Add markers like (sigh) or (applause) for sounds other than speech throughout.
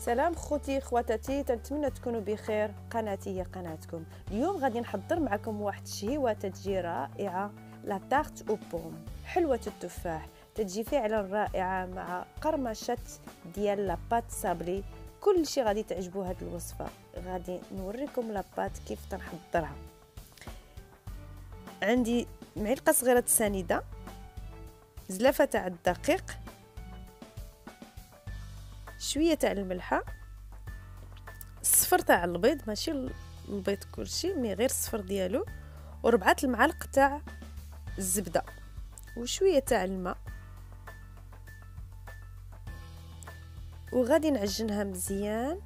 سلام خوتي خواتاتي تنتمنى تكونوا بخير. قناتي هي قناتكم. اليوم غادي نحضر معكم واحد الشهيوة تجي رائعة لا تارت أو بوم. حلوة التفاح. تجي فعلا رائعة مع قرمشة ديال لابات سابلي. كل شيء غادي تعجبو هاد الوصفة. غادي نوريكم لابات كيف تنحضرها. عندي معلقة صغيرة سنيدة زلافة تاع الدقيق. شوية تاع الملحة الصفر تاع البيض ماشي البيض كلشي مي غير الصفر ديالو وربعة المعالق تاع الزبدة وشوية تاع الماء. وغادي نعجنها مزيان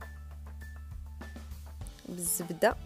بالزبدة.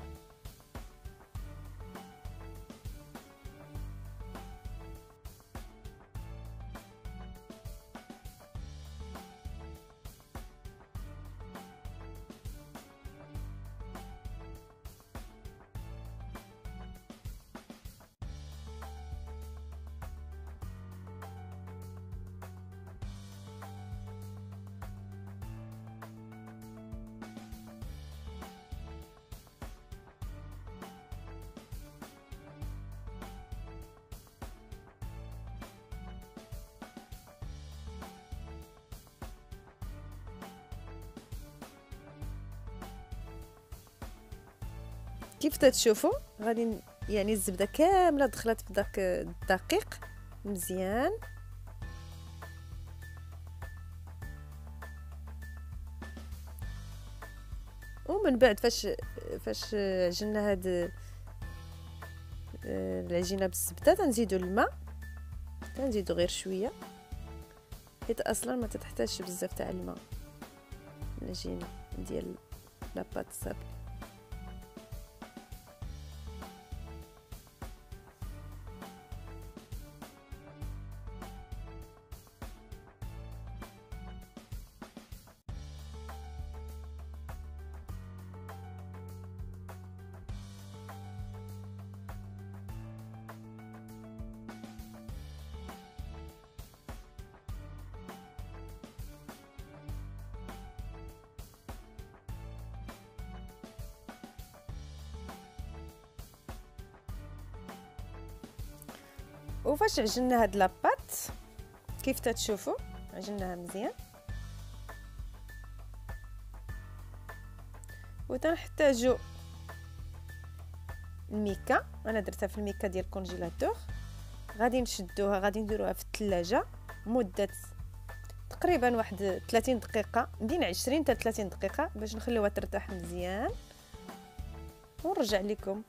كيف تتشوفوا؟ غادي يعني الزبدة كاملة دخلت في داك الدقيق. مزيان. ومن بعد فاش فاش عجننا هاد آه، العجينة بالزبدة تنزيدو الماء. تنزيدو غير شوية. حيت أصلا ما تتحتاجش بزاف تاع الماء. العجينة ديال لاباط سابل وفاش عجننا هاد لاباط كيف تتشوفوا؟ عجناها مزيان. وتنحتاجو الميكا. أنا درتها في الميكا ديال الكونجيلاتور. غادي نشدوها غادي نديروها في الثلاجه مدة تقريبا واحد 30 دقيقة بين 20 حتى 30 دقيقة باش نخليوها ترتاح مزيان. ونرجع لكم.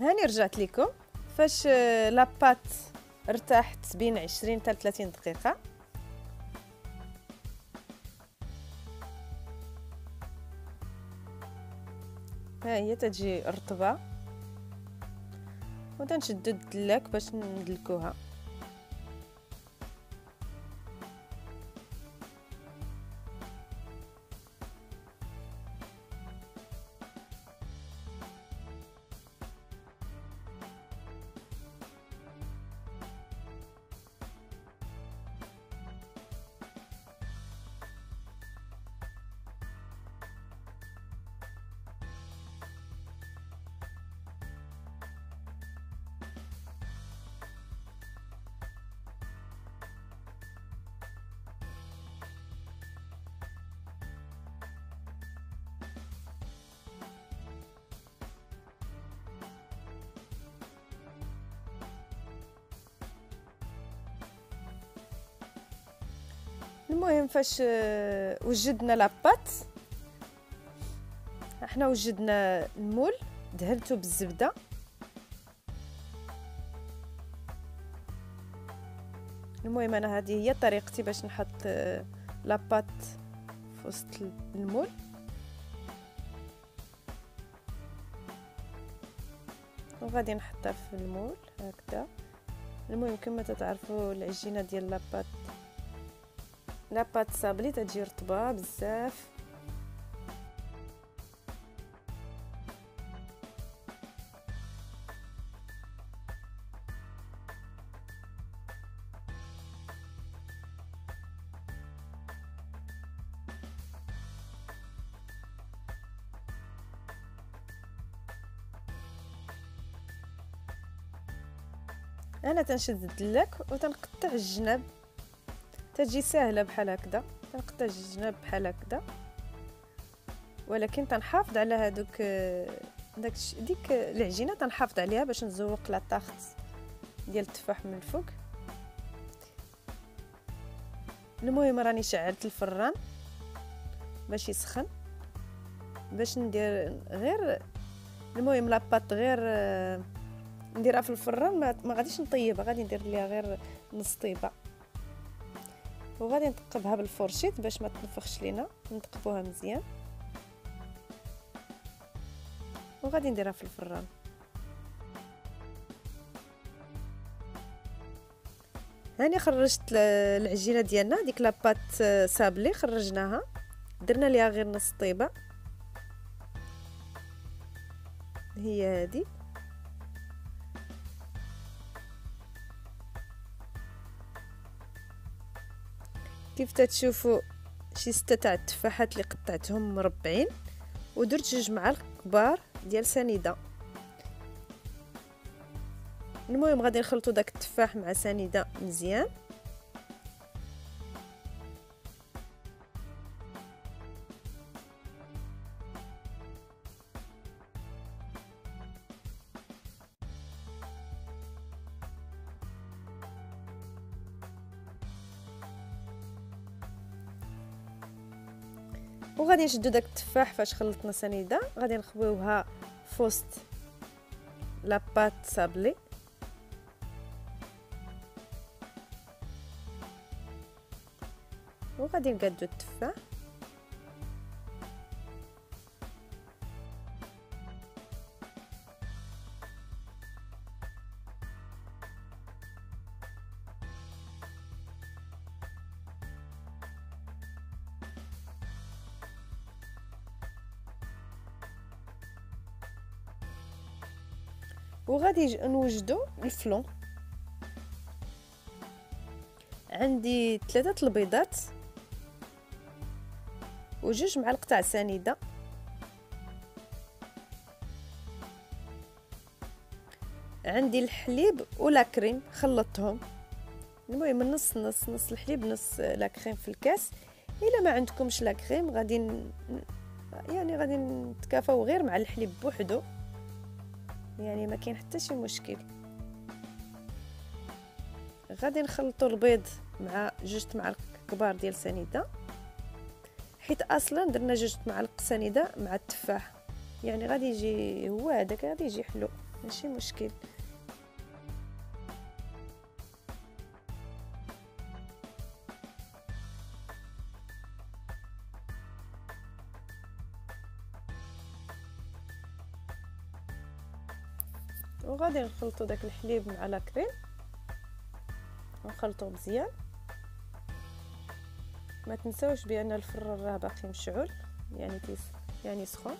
هاني رجعت لكم فاش لاباط ارتاحت بين 20 حتى 30 دقيقة. ها هي تجي رطبة. وتنشدو الدلاك باش ندلكوها المهم فاش آه، وجدنا لاباط. إحنا وجدنا المول دهنته بالزبدة. المهم أنا هذه هي طريقتي باش نحط آه، لاباط في وسط المول. وغادي نحطها في المول هكذا. المهم كما تتعرفوا العجينة ديال لاباط لاباط صابلي تتجي رطبه بزاف. أنا تنشد الدلك وتنقطع الجنب تجي سهلة بحال هكذا. تنقطع الجناب بحال هكذا. ولكن تنحافظ على هذوك داك ديك العجينة تنحافظ عليها باش نزوق لا طاخت ديال التفاح من الفوق المهم راني شعلت الفران باش يسخن باش ندير غير المهم la pâte غير نديرها في الفران ما غاديش نطيبها غادي ندير ليها غير نص طيبة. وغادي نثقبها بالفرشيط باش ما تنفخش لينا نثقبوها مزيان. وغادي نديرها في الفران. هاني خرجت العجينة ديالنا ديك la pâte sablée خرجناها. درنا ليها غير نص طيبة. هي هذه كيف تتشوفوا شي ستة تاع التفاحات اللي قطعتهم مربعين ودرت جوج معالق كبار ديال سنيدة. المهم غادي نخلطوا داك التفاح مع سنيدة مزيان. وغادي نشدو داك التفاح فاش خلطنا سنيدة. غادي نخويوها فوسط لاباط سابلي. وغادي نقادو التفاح. وغادي نوجدو الفلون عندي ثلاثة البيضات وجوج معالق تاع سنيده عندي الحليب ولا كريم خلطتهم المهم نص نص نص الحليب نص لا كريم في الكاس الا ما عندكمش لا كريم غادي. يعني غادي نتكافاو غير مع الحليب بوحدو يعني ما كاين حتى شي مشكل. غادي نخلطوا البيض مع جوج معالق كبار ديال سنيدة حيت أصلا درنا جوج معالق سنيدة مع التفاح. يعني غادي يجي هو هذاك غادي يجي حلو ماشي مشكل. وغادي نخلطو داك الحليب مع لا كريم. ونخلطو مزيان. ما تنساوش بأن الفران راه باقي مشعول يعني تيس يعني سخون.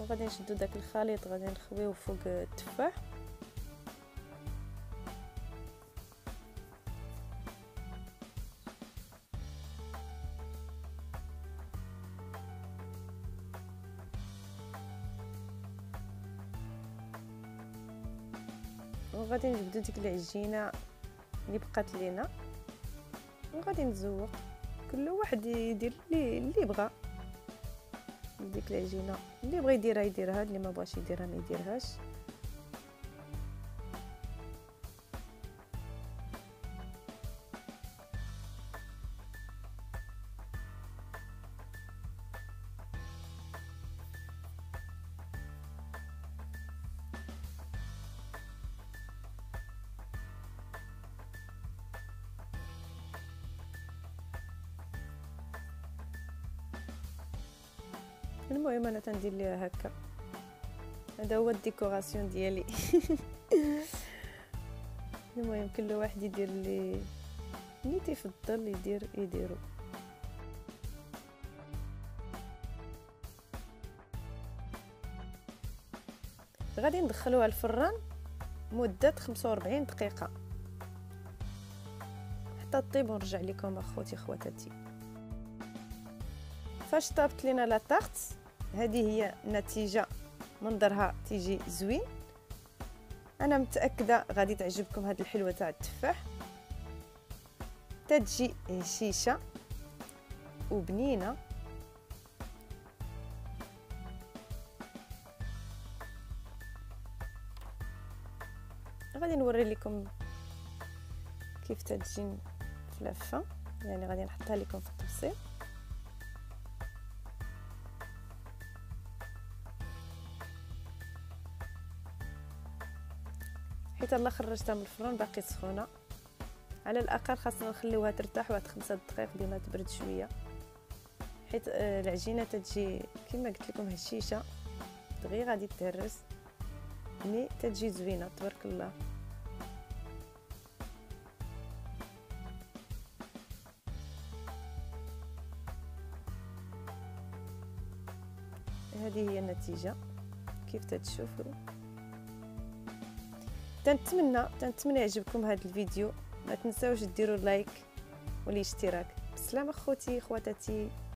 وغادي نشدو داك الخليط غادي نخويوه فوق التفاح. وغادي نجبدو ديك العجينة اللي بقات لينا. وغادي نزوق كل واحد يدير اللي اللي بغى ديك العجينة اللي بغى يديرها يديرها. اللي ما بغاش يديرها ما يديرهاش. المهم أنا تندير ليها هكا. هذا هو الديكوراسيون ديالي. (laughs) المهم كل واحد يدير اللي اللي تيفضل يدير يديرو. غادي ندخلوها الفران مدة 45 دقيقة. حتى طيب ونرجع لكم أخوتي خواتاتي. فاش طابت لينا لا هذه هي النتيجه منظرها تيجي زوين. أنا متأكدة غادي تعجبكم هذه الحلوة تاع التفاح. تتجي هشيشه وبنينة. غادي نوري لكم كيف تتجي فلافه يعني غادي نحطها لكم في التفصيل. حيت الله خرجتها من الفران باقي سخونة. على الأقل خاصنا نخليوها ترتاح واحد خمسة دقائق بما تبرد شوية. حيت آه، العجينة تجي كما قلت لكم هشيشه دغيا غادي تهرس. مي تجي زوينة تبارك الله. هذه هي النتيجة. كيف تتشوفوا؟ تنتمنى تنتمنى يعجبكم هذا الفيديو. ما تنساوش ديروا لايك والاشتراك بسلامة اخوتي خواتاتي.